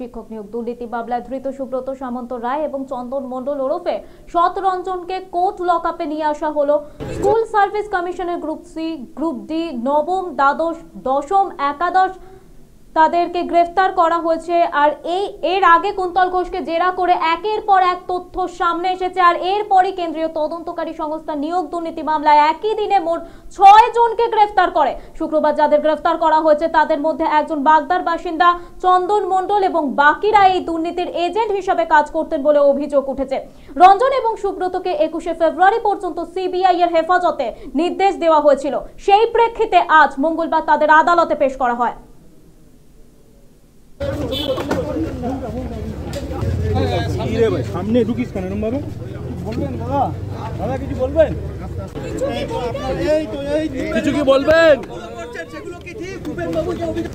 শিক্ষক নিয়োগ দুর্নীতি মামলায় ধৃত সুব্রত সামন্ত রায় এবং চন্দন মন্ডল ওরফে শতরঞ্জনকে কোর্ট লক আপে নিয়ে আসা হলো। স্কুল সার্ভিস কমিশনের গ্রুপ সি, গ্রুপ ডি, নবম, দ্বাদশ, দশম, একাদশ তাদেরকে গ্রেফতার করা হয়েছে আর এই এর আগে কুন্তল ঘোষকে জেরা করে একের পর এক তথ্য সামনে এসেছে আর এরপরই কেন্দ্রীয় তদন্তকারী সংস্থা নিয়োগ দুর্নীতি মামলায় একই দিনে মোট ছয় জনকে গ্রেফতার করে। শুক্রবার যাদের গ্রেফতার করা হয়েছে, তাদের মধ্যে একজন বাগদার বাসিন্দা, চন্দন মণ্ডল এবং বাকিরা এই দুর্নীতির এজেন্ট হিসাবে কাজ করতেন বলে অভিযোগ উঠেছে। রঞ্জন এবং সুব্রতকে একুশে ফেব্রুয়ারি পর্যন্ত সিবিআই এর হেফাজতে নির্দেশ দেওয়া হয়েছিল। সেই প্রেক্ষিতে আজ মঙ্গলবার তাদের আদালতে পেশ করা হয় কি রে ভাই সামনে ঢুকিস কেন এরম ভাবে বলবেন দাদা দাদা কিছু বলবেন? এই তো এই কিছু কি বলবেন? সেগুলো কি ঠিক? ভূপেন বাবু যে অভিযোগ